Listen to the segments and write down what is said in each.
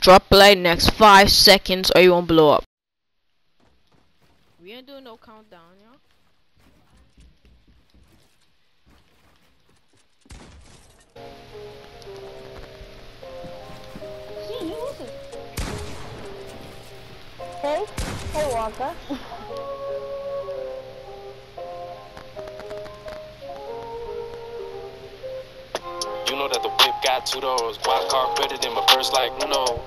Drop a like next five seconds or you won't blow up. We ain't doing no countdown, y'all. See, you listen. Hey, hey Walker. Got two doors. Wild card better than my first like Uno.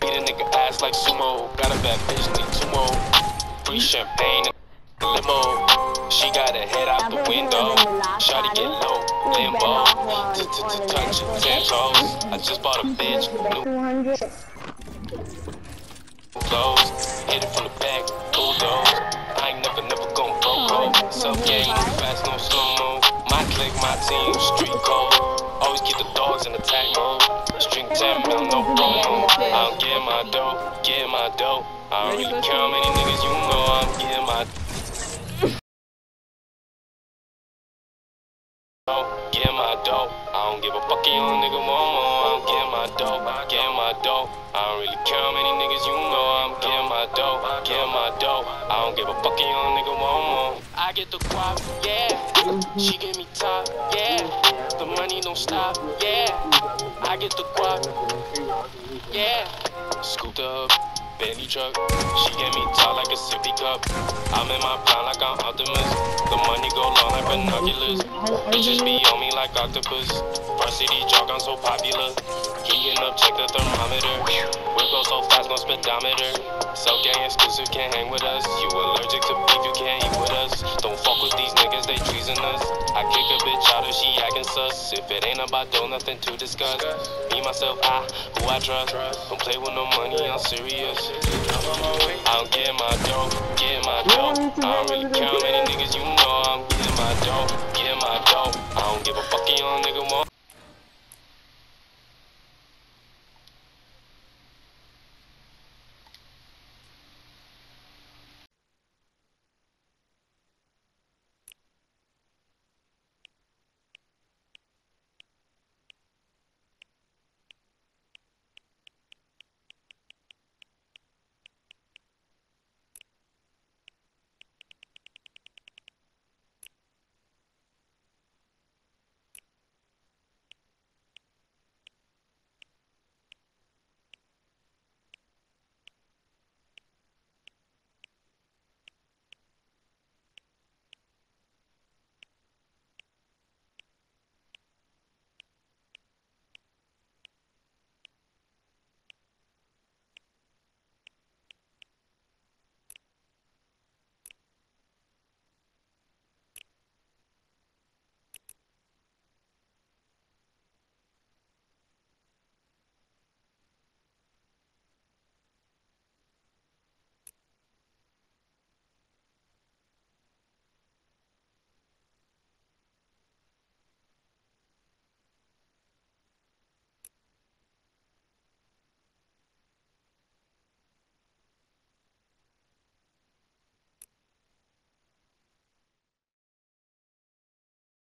Beat a nigga ass like sumo. Got a bad bitch, need two more. Free champagne and limo. She got her head out the window. Shawty get low, limbo. Touch ten toes. I just bought a bitch, new 200. clothes. Hit it from the back, bulldoze. I ain't never, never gon' broke home. Self gang, promo. I don't get my dough, get my dough. I don't really how many niggas you know. I'm getting my dough, get my dough. I don't give a fuck you nigga more. I'm getting my dough, getting my dough. I don't really care how many niggas you know. I'm getting my dough, getting my dough. I don't give a fuck you nigga more. I get the guap, yeah. She give me top, yeah. The money don't stop, yeah. I get the guap, yeah. Scooped up, Bentley truck. She gave me top like a sippy cup. I'm in my prime like I'm Optimus. The money go long like binoculars. Bitches be on me like octopus. Varsity jog, I'm so popular. Heating up, check the thermometer. Whip go so fast, no speedometer. Self gang exclusive, can't hang with us. You allergic to beef, you can't us. Don't fuck with these niggas, they treason us. I kick a bitch out if she acting sus. If it ain't about dough, nothing to discuss. Me, myself, I, who I trust. Don't play with no money, I'm serious. I don't get my dough, get my dough. I don't really how many